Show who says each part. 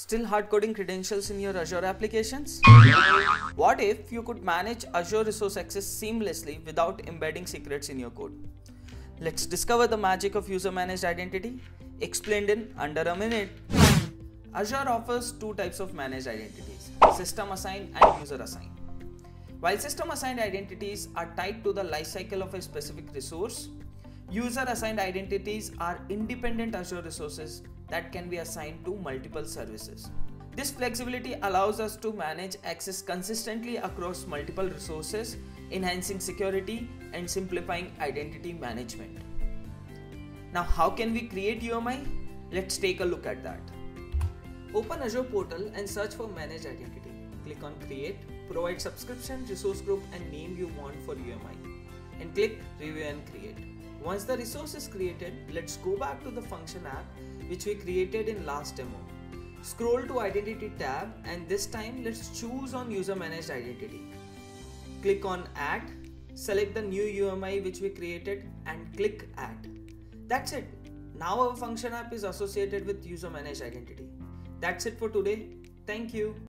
Speaker 1: Still hard coding credentials in your Azure applications? What if you could manage Azure Resource Access seamlessly without embedding secrets in your code? Let's discover the magic of user managed identity, explained in under a minute. Azure offers two types of managed identities system assigned and user assigned. While system assigned identities are tied to the lifecycle of a specific resource, user assigned identities are independent Azure resources that can be assigned to multiple services. This flexibility allows us to manage access consistently across multiple resources, enhancing security and simplifying identity management. Now, how can we create UMI? Let's take a look at that. Open Azure portal and search for Manage Identity. Click on Create, provide subscription, resource group, and name you want for UMI, and click Review and Create. Once the resource is created, let's go back to the function app which we created in last demo. Scroll to Identity tab and this time let's choose on User Managed Identity. Click on Add, select the new UMI which we created and click Add. That's it. Now our function app is associated with User Managed Identity. That's it for today. Thank you.